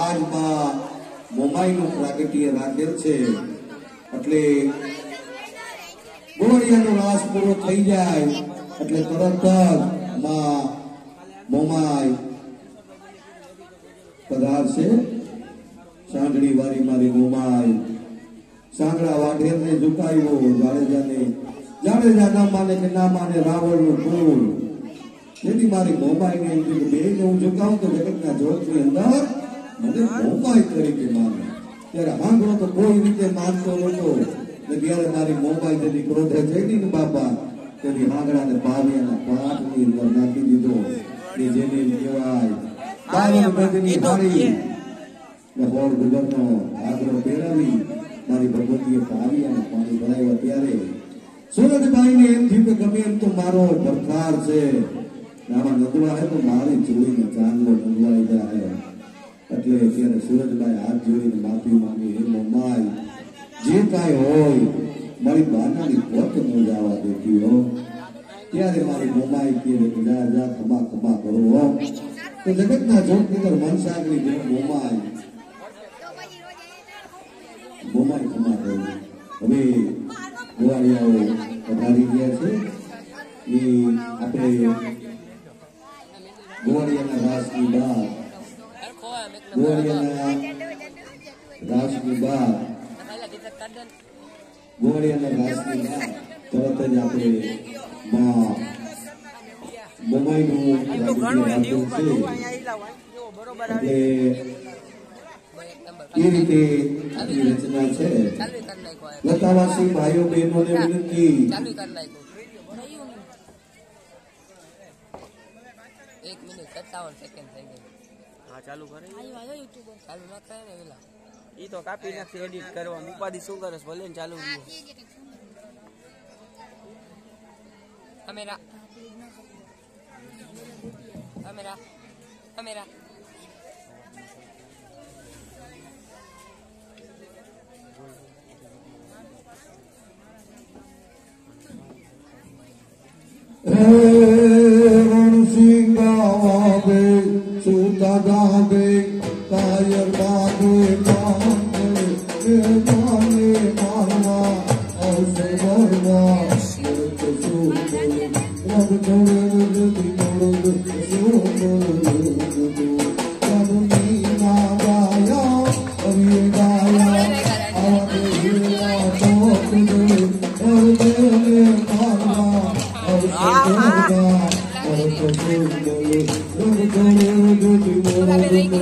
આજમાં મોમાઈનું પ્રાગટ્ય રાખેલ છે. એટલે ગોળિયાનો રાસ પૂરો થઈ જાય, એટલે તરત જ માં મોમાઈ પધારશે. સાંગડી વાળી મારી મોમાઈ સાંગડા વાઢેરને ઝુકાવ્યો જાડેજાને જાડેજા ના માને કે ના માને રાવણનું ફૂલ. તેથી મારી થયું કે બેન હું ઝુકાવું તો જગતના જોતની અંદર મને મોબાઈલ તરીકે માને. ત્યારે હાંગડો તો કોઈ રીતે માનતો નહોતો. ને ત્યારે મારી મોબાઈલ જેની ક્રોધે ચડી ને બાપા તેની હાંગડાને પાવ્યાના પાઠની અંદર નાખી દીધો. કે જેને કહેવાય બાવન ગજની હારી ને હોળ ગુજરનો આગ્રહ પહેરાવી મારી ભગવતીએ પાવ્યાના પાણી ભરાવ્યા ત્યારે. સુરજભાઈને એમ થયું કે ગમે એમ તો મારો પડકાર છે. આમાં નદવા હે તો મારી જોઈને ચાંદલો નદવાઈ જાય. એટલે ત્યારે સુરજભાઈ હાથ જોડીને માફી માંગી, હે મમ્માઈ જે કાંઈ હોય, મારી બાનાની પોત ન જવા દેતી હો. ત્યારે મારી મમ્માઈ કહે કે જા જા ખમા ખમા કરો હો. તો જગતના જોતનીકર મનસાગરી જેમ મમ્માઈ મમ્માઈ ખમા કરો. હવે ગોવાળિયાઓ પધારી ગયા છે. ગોવાળિયાના રાસની બાદ તરત જ આપણે માં મુંબઈનું રાજ્ય છે. એ રીતે આપણી રચના છે. લતાવાસી ભાઈઓ બહેનોને વિનંતી. એક મિનિટ સત્તાવન સેકન્ડ થઈ ગઈ. હા ચાલુ કરે. ચાલુ ના થાય ને વેલા. ઈ તો કાપી નાખશે એડિટ કરવા ઉપાધિ શું કરે છે? ભલે ને ચાલુ રહ્યું. કેમેરા કેમેરા કેમેરા રણસિંહ માને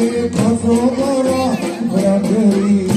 એ તમને